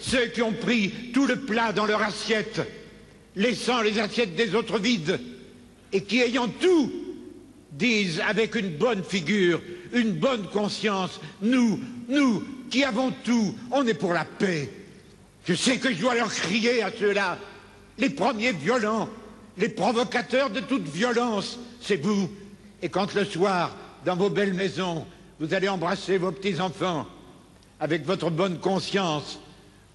ceux qui ont pris tout le plat dans leur assiette, laissant les assiettes des autres vides, et qui, ayant tout, disent avec une bonne figure, une bonne conscience, nous, nous, qui avons tout, on est pour la paix. Je sais que je dois leur crier à ceux-là, les premiers violents, les provocateurs de toute violence, c'est vous. Et quand le soir, dans vos belles maisons, vous allez embrasser vos petits-enfants, avec votre bonne conscience,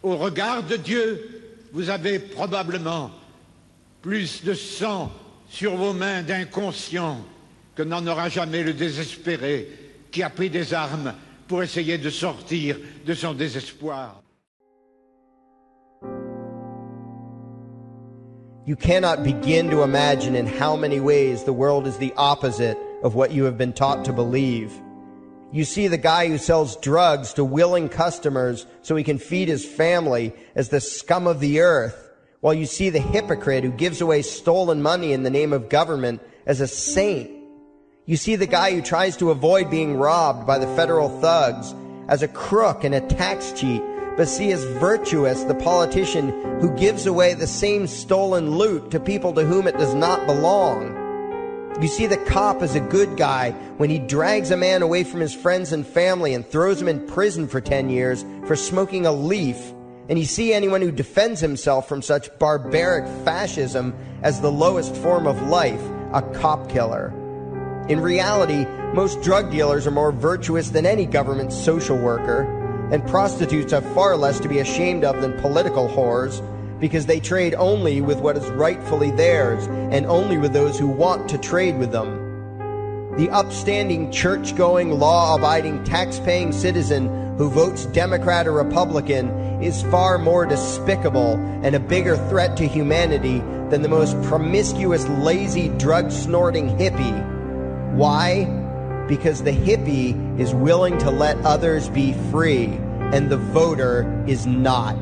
au regard de Dieu, vous avez probablement plus de sang sur vos mains d'inconscient que n'en aura jamais le désespéré qui a pris des armes pour essayer de sortir de son désespoir. You cannot begin to imagine in how many ways the world is the opposite of what you have been taught to believe. You see the guy who sells drugs to willing customers so he can feed his family as the scum of the earth, while you see the hypocrite who gives away stolen money in the name of government as a saint. You see the guy who tries to avoid being robbed by the federal thugs as a crook and a tax cheat but see as virtuous the politician who gives away the same stolen loot to people to whom it does not belong. You see the cop as a good guy when he drags a man away from his friends and family and throws him in prison for 10 years for smoking a leaf. And you see anyone who defends himself from such barbaric fascism as the lowest form of life, a cop killer. In reality, most drug dealers are more virtuous than any government social worker and prostitutes have far less to be ashamed of than political whores because they trade only with what is rightfully theirs and only with those who want to trade with them. The upstanding, church going, law abiding, tax paying citizen who votes Democrat or Republican is far more despicable and a bigger threat to humanity than the most promiscuous, lazy, drug snorting hippie. Why? because the hippie is willing to let others be free and the voter is not.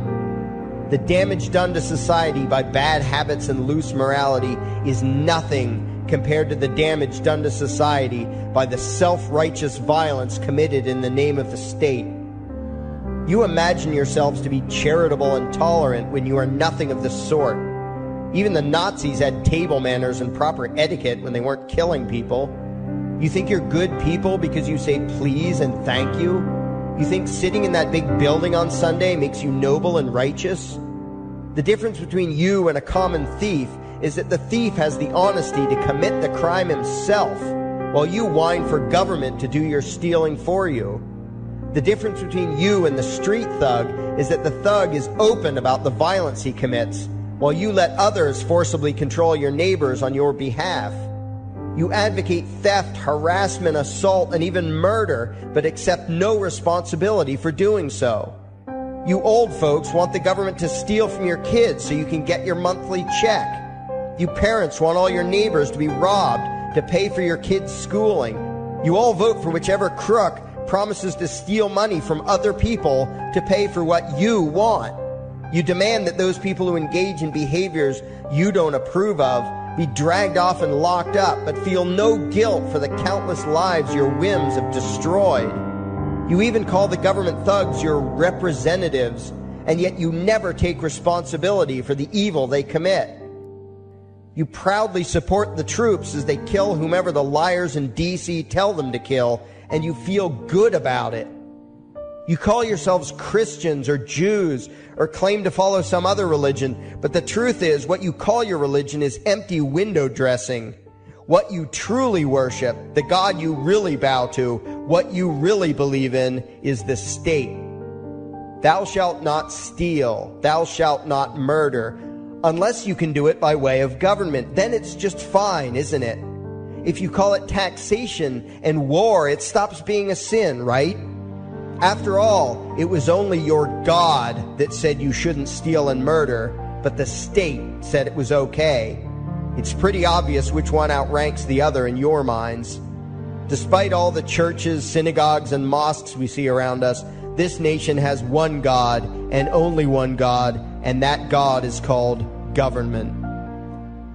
The damage done to society by bad habits and loose morality is nothing compared to the damage done to society by the self righteous violence committed in the name of the state. You imagine yourselves to be charitable and tolerant when you are nothing of the sort. Even the Nazis had table manners and proper etiquette when they weren't killing people. You think you're good people because you say please and thank you? You think sitting in that big building on Sunday makes you noble and righteous? The difference between you and a common thief is that the thief has the honesty to commit the crime himself, while you whine for government to do your stealing for you. The difference between you and the street thug is that the thug is open about the violence he commits, while you let others forcibly control your neighbors on your behalf. You advocate theft, harassment, assault, and even murder, but accept no responsibility for doing so. You old folks want the government to steal from your kids so you can get your monthly check. You parents want all your neighbors to be robbed to pay for your kids' schooling. You all vote for whichever crook promises to steal money from other people to pay for what you want. You demand that those people who engage in behaviors you don't approve of be dragged off and locked up, but feel no guilt for the countless lives your whims have destroyed. You even call the government thugs your representatives, and yet you never take responsibility for the evil they commit. You proudly support the troops as they kill whomever the liars in DC tell them to kill, and you feel good about it. You call yourselves Christians or Jews or claim to follow some other religion, but the truth is what you call your religion is empty window dressing. What you truly worship, the God you really bow to, what you really believe in is the state. Thou shalt not steal, thou shalt not murder, unless you can do it by way of government. Then it's just fine, isn't it? If you call it taxation and war, it stops being a sin, right? After all, it was only your God that said you shouldn't steal and murder, but the state said it was okay. It's pretty obvious which one outranks the other in your minds. Despite all the churches, synagogues, and mosques we see around us, this nation has one God and only one God, and that God is called government.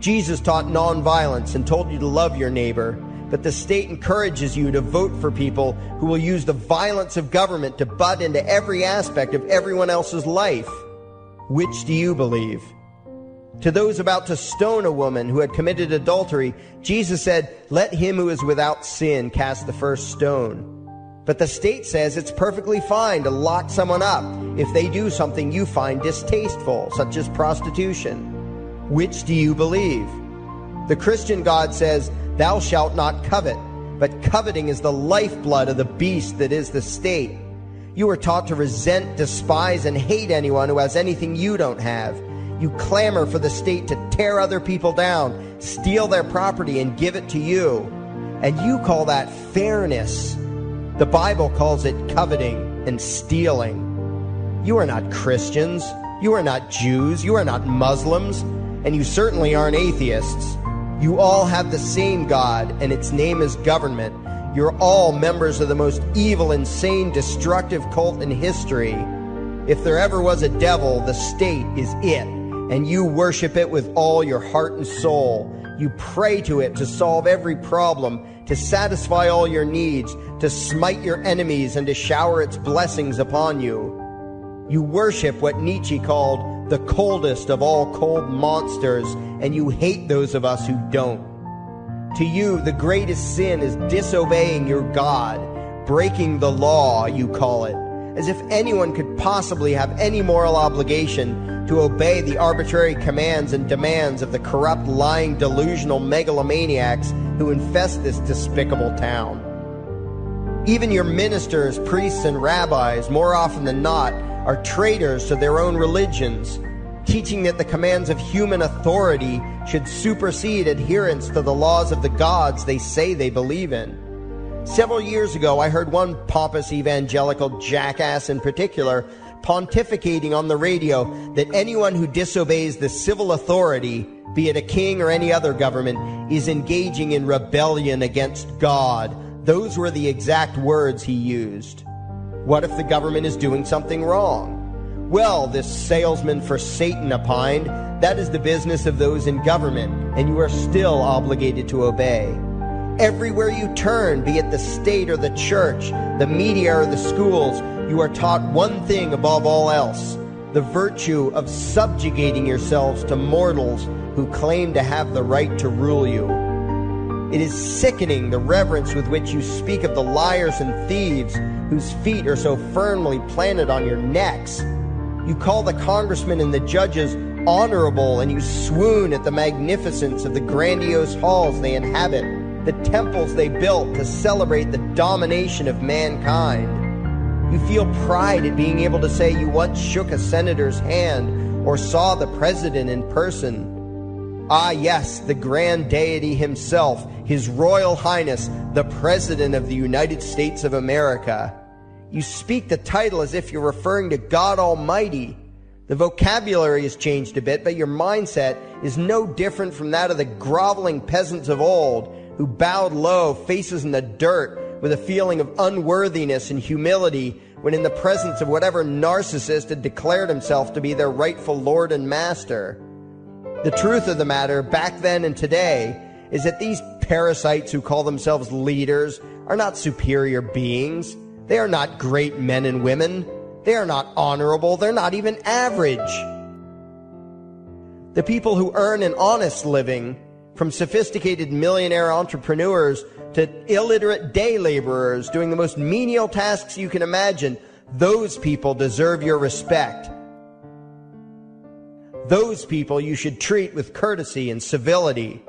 Jesus taught nonviolence and told you to love your neighbor, but the state encourages you to vote for people who will use the violence of government to butt into every aspect of everyone else's life. Which do you believe? To those about to stone a woman who had committed adultery, Jesus said, Let him who is without sin cast the first stone. But the state says it's perfectly fine to lock someone up if they do something you find distasteful, such as prostitution. Which do you believe? The Christian God says, Thou shalt not covet, but coveting is the lifeblood of the beast that is the state. You are taught to resent, despise, and hate anyone who has anything you don't have. You clamor for the state to tear other people down, steal their property, and give it to you. And you call that fairness. The Bible calls it coveting and stealing. You are not Christians. You are not Jews. You are not Muslims. And you certainly aren't atheists. You all have the same God, and its name is government. You're all members of the most evil, insane, destructive cult in history. If there ever was a devil, the state is it, and you worship it with all your heart and soul. You pray to it to solve every problem to satisfy all your needs, to smite your enemies, and to shower its blessings upon you. You worship what Nietzsche called the coldest of all cold monsters, and you hate those of us who don't. To you, the greatest sin is disobeying your God, breaking the law, you call it, as if anyone could possibly have any moral obligation to obey the arbitrary commands and demands of the corrupt, lying, delusional megalomaniacs who infest this despicable town. Even your ministers, priests, and rabbis, more often than not, are traitors to their own religions, teaching that the commands of human authority should supersede adherence to the laws of the gods they say they believe in. Several years ago, I heard one pompous evangelical jackass in particular pontificating on the radio that anyone who disobeys the civil authority be it a king or any other government, is engaging in rebellion against God. Those were the exact words he used. What if the government is doing something wrong? Well, this salesman for Satan opined, that is the business of those in government, and you are still obligated to obey. Everywhere you turn, be it the state or the church, the media or the schools, you are taught one thing above all else the virtue of subjugating yourselves to mortals who claim to have the right to rule you. It is sickening the reverence with which you speak of the liars and thieves whose feet are so firmly planted on your necks. You call the congressmen and the judges honorable, and you swoon at the magnificence of the grandiose halls they inhabit, the temples they built to celebrate the domination of mankind. You feel pride at being able to say you once shook a senator's hand or saw the president in person. Ah, yes, the grand deity himself, His Royal Highness, the President of the United States of America. You speak the title as if you're referring to God Almighty. The vocabulary has changed a bit, but your mindset is no different from that of the groveling peasants of old who bowed low, faces in the dirt, with a feeling of unworthiness and humility when in the presence of whatever narcissist had declared himself to be their rightful lord and master. The truth of the matter, back then and today, is that these parasites who call themselves leaders are not superior beings. They are not great men and women. They are not honorable. They're not even average. The people who earn an honest living, from sophisticated millionaire entrepreneurs to illiterate day laborers doing the most menial tasks you can imagine, those people deserve your respect. Those people you should treat with courtesy and civility.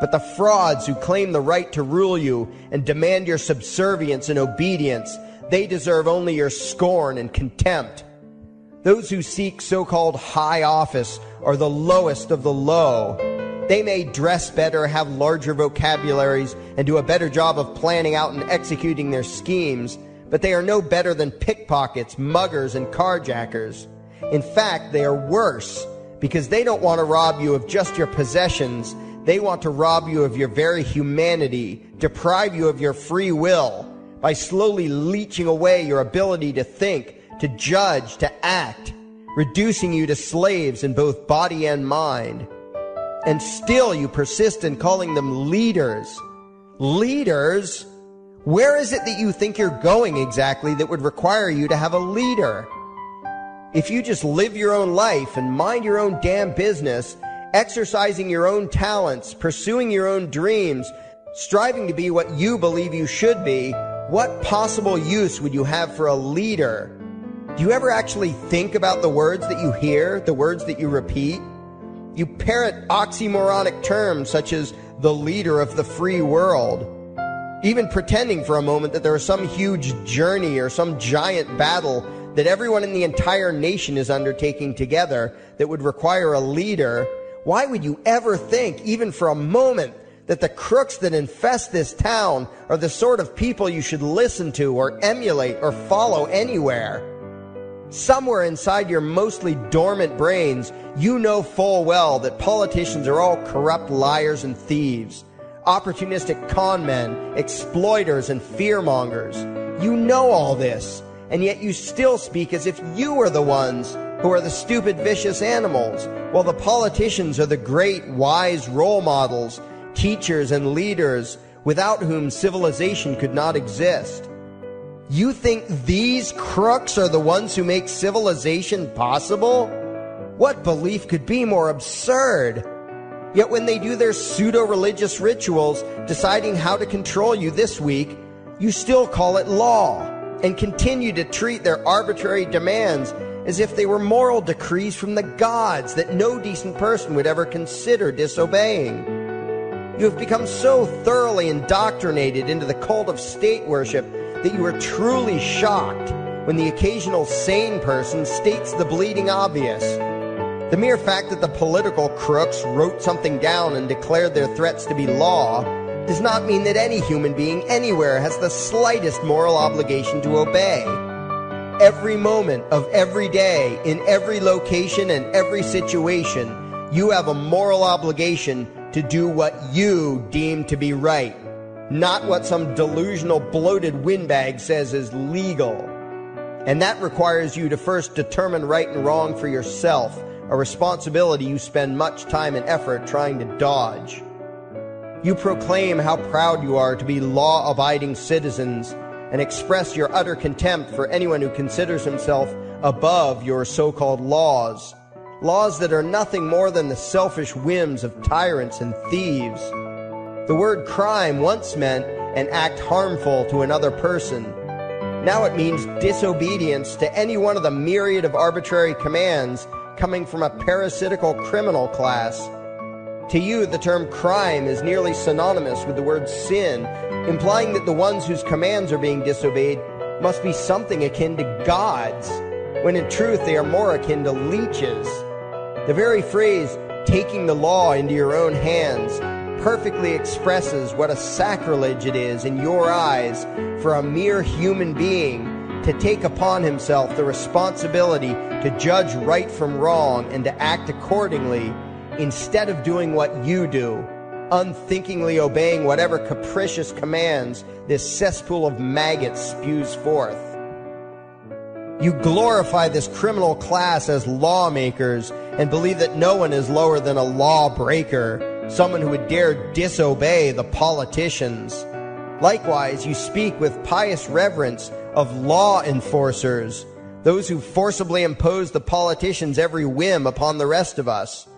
But the frauds who claim the right to rule you and demand your subservience and obedience, they deserve only your scorn and contempt. Those who seek so called high office are the lowest of the low. They may dress better, have larger vocabularies, and do a better job of planning out and executing their schemes, but they are no better than pickpockets, muggers, and carjackers. In fact, they are worse because they don't want to rob you of just your possessions. They want to rob you of your very humanity, deprive you of your free will by slowly leeching away your ability to think, to judge, to act, reducing you to slaves in both body and mind. And still you persist in calling them leaders. Leaders? Where is it that you think you're going exactly that would require you to have a leader? If you just live your own life and mind your own damn business, exercising your own talents, pursuing your own dreams, striving to be what you believe you should be, what possible use would you have for a leader? Do you ever actually think about the words that you hear, the words that you repeat? You parrot oxymoronic terms such as the leader of the free world, even pretending for a moment that there is some huge journey or some giant battle that everyone in the entire nation is undertaking together that would require a leader. Why would you ever think, even for a moment, that the crooks that infest this town are the sort of people you should listen to or emulate or follow anywhere. Somewhere inside your mostly dormant brains, you know full well that politicians are all corrupt liars and thieves, opportunistic con men, exploiters, and fearmongers. You know all this, and yet you still speak as if you are the ones who are the stupid, vicious animals, while the politicians are the great, wise role models teachers, and leaders without whom civilization could not exist. You think these crooks are the ones who make civilization possible? What belief could be more absurd? Yet when they do their pseudo religious rituals, deciding how to control you this week, you still call it law and continue to treat their arbitrary demands as if they were moral decrees from the gods that no decent person would ever consider disobeying. You have become so thoroughly indoctrinated into the cult of state worship that you are truly shocked when the occasional sane person states the bleeding obvious. The mere fact that the political crooks wrote something down and declared their threats to be law does not mean that any human being anywhere has the slightest moral obligation to obey. Every moment of every day, in every location and every situation, you have a moral obligation to do what you deem to be right, not what some delusional bloated windbag says is legal. And that requires you to first determine right and wrong for yourself, a responsibility you spend much time and effort trying to dodge. You proclaim how proud you are to be law abiding citizens and express your utter contempt for anyone who considers himself above your so called laws laws that are nothing more than the selfish whims of tyrants and thieves. The word crime once meant an act harmful to another person. Now it means disobedience to any one of the myriad of arbitrary commands coming from a parasitical criminal class. To you, the term crime is nearly synonymous with the word sin, implying that the ones whose commands are being disobeyed must be something akin to gods, when in truth they are more akin to leeches. The very phrase, taking the law into your own hands, perfectly expresses what a sacrilege it is in your eyes for a mere human being to take upon himself the responsibility to judge right from wrong and to act accordingly instead of doing what you do, unthinkingly obeying whatever capricious commands this cesspool of maggots spews forth. You glorify this criminal class as lawmakers and believe that no one is lower than a lawbreaker, someone who would dare disobey the politicians. Likewise, you speak with pious reverence of law enforcers, those who forcibly impose the politicians' every whim upon the rest of us.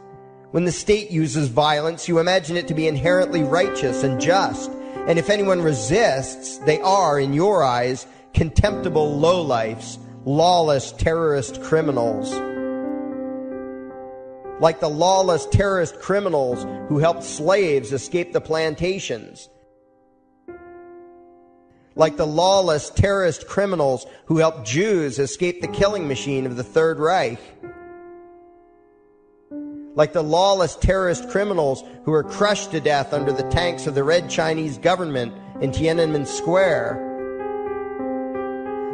When the state uses violence, you imagine it to be inherently righteous and just, and if anyone resists, they are, in your eyes, contemptible lowlifes lawless terrorist criminals. Like the lawless terrorist criminals who helped slaves escape the plantations. Like the lawless terrorist criminals who helped Jews escape the killing machine of the Third Reich. Like the lawless terrorist criminals who were crushed to death under the tanks of the Red Chinese government in Tiananmen Square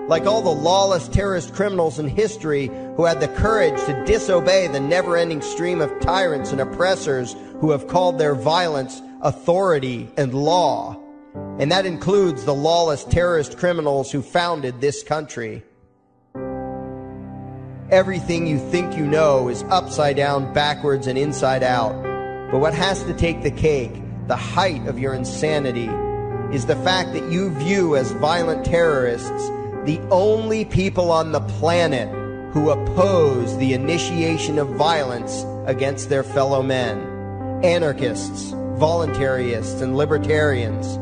like all the lawless terrorist criminals in history who had the courage to disobey the never ending stream of tyrants and oppressors who have called their violence authority and law. And that includes the lawless terrorist criminals who founded this country. Everything you think you know is upside down, backwards, and inside out. But what has to take the cake, the height of your insanity, is the fact that you view as violent terrorists the only people on the planet who oppose the initiation of violence against their fellow men anarchists, voluntarists, and libertarians.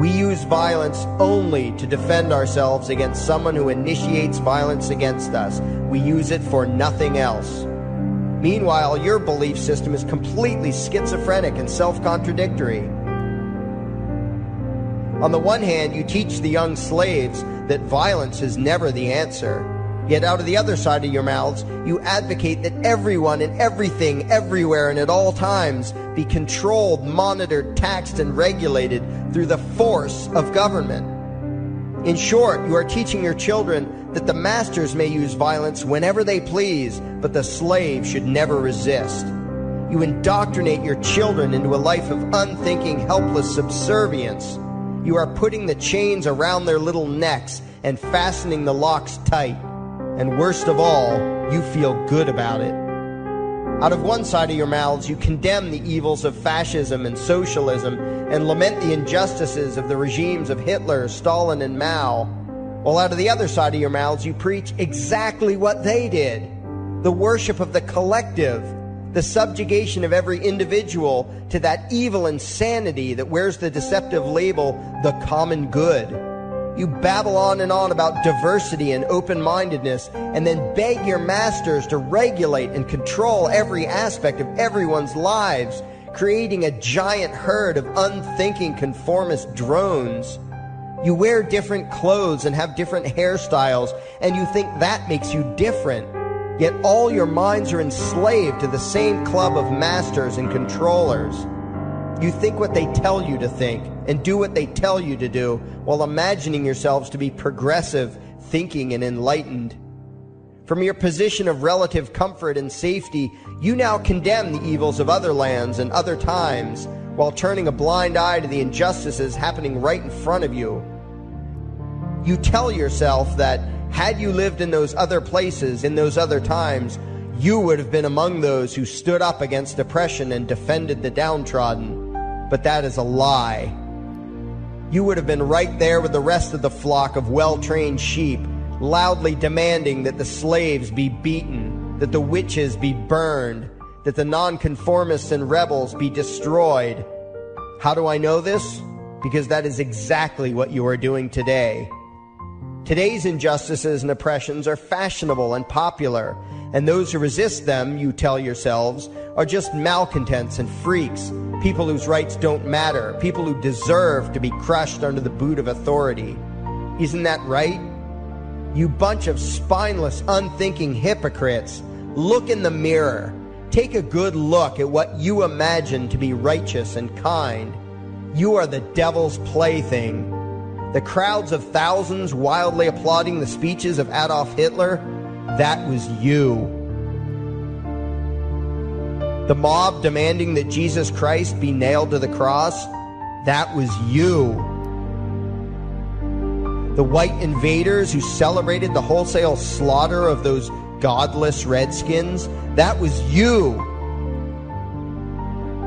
We use violence only to defend ourselves against someone who initiates violence against us. We use it for nothing else. Meanwhile, your belief system is completely schizophrenic and self contradictory. On the one hand, you teach the young slaves that violence is never the answer. Yet out of the other side of your mouths, you advocate that everyone and everything, everywhere and at all times be controlled, monitored, taxed, and regulated through the force of government. In short, you are teaching your children that the masters may use violence whenever they please, but the slave should never resist. You indoctrinate your children into a life of unthinking, helpless subservience. You are putting the chains around their little necks and fastening the locks tight. And worst of all, you feel good about it. Out of one side of your mouths, you condemn the evils of fascism and socialism and lament the injustices of the regimes of Hitler, Stalin, and Mao. While out of the other side of your mouths, you preach exactly what they did the worship of the collective the subjugation of every individual to that evil insanity that wears the deceptive label, the common good. You babble on and on about diversity and open mindedness, and then beg your masters to regulate and control every aspect of everyone's lives, creating a giant herd of unthinking conformist drones. You wear different clothes and have different hairstyles, and you think that makes you different. Yet all your minds are enslaved to the same club of masters and controllers. You think what they tell you to think and do what they tell you to do while imagining yourselves to be progressive, thinking, and enlightened. From your position of relative comfort and safety, you now condemn the evils of other lands and other times while turning a blind eye to the injustices happening right in front of you. You tell yourself that had you lived in those other places, in those other times, you would have been among those who stood up against oppression and defended the downtrodden. But that is a lie. You would have been right there with the rest of the flock of well trained sheep, loudly demanding that the slaves be beaten, that the witches be burned, that the nonconformists and rebels be destroyed. How do I know this? Because that is exactly what you are doing today. Today's injustices and oppressions are fashionable and popular, and those who resist them, you tell yourselves, are just malcontents and freaks, people whose rights don't matter, people who deserve to be crushed under the boot of authority. Isn't that right? You bunch of spineless, unthinking hypocrites, look in the mirror. Take a good look at what you imagine to be righteous and kind. You are the devil's plaything the crowds of thousands wildly applauding the speeches of Adolf Hitler, that was you. The mob demanding that Jesus Christ be nailed to the cross, that was you. The white invaders who celebrated the wholesale slaughter of those godless redskins, that was you.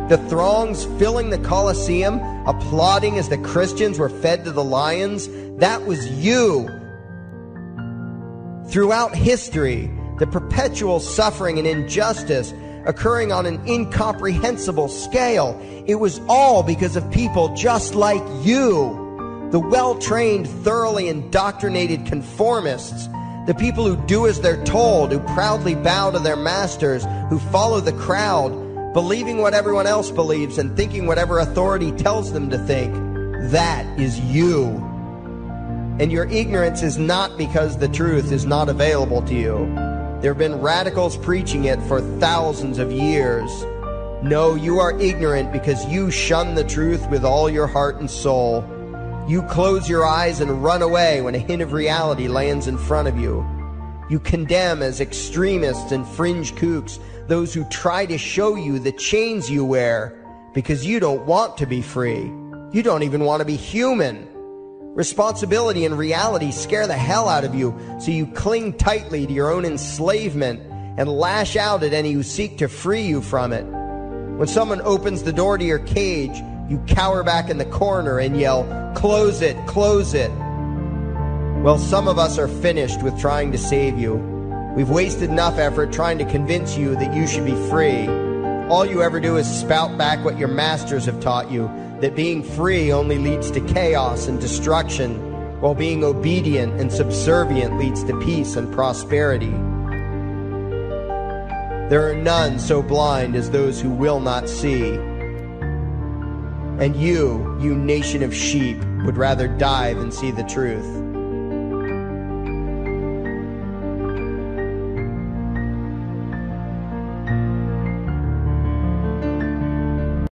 The throngs filling the Colosseum, applauding as the Christians were fed to the lions, that was you. Throughout history, the perpetual suffering and injustice occurring on an incomprehensible scale, it was all because of people just like you. The well trained, thoroughly indoctrinated conformists, the people who do as they're told, who proudly bow to their masters, who follow the crowd, believing what everyone else believes and thinking whatever authority tells them to think. That is you. And your ignorance is not because the truth is not available to you. There have been radicals preaching it for thousands of years. No, you are ignorant because you shun the truth with all your heart and soul. You close your eyes and run away when a hint of reality lands in front of you. You condemn as extremists and fringe kooks those who try to show you the chains you wear because you don't want to be free. You don't even want to be human. Responsibility and reality scare the hell out of you, so you cling tightly to your own enslavement and lash out at any who seek to free you from it. When someone opens the door to your cage, you cower back in the corner and yell, Close it, close it. Well, some of us are finished with trying to save you. We've wasted enough effort trying to convince you that you should be free. All you ever do is spout back what your masters have taught you that being free only leads to chaos and destruction, while being obedient and subservient leads to peace and prosperity. There are none so blind as those who will not see. And you, you nation of sheep, would rather die than see the truth.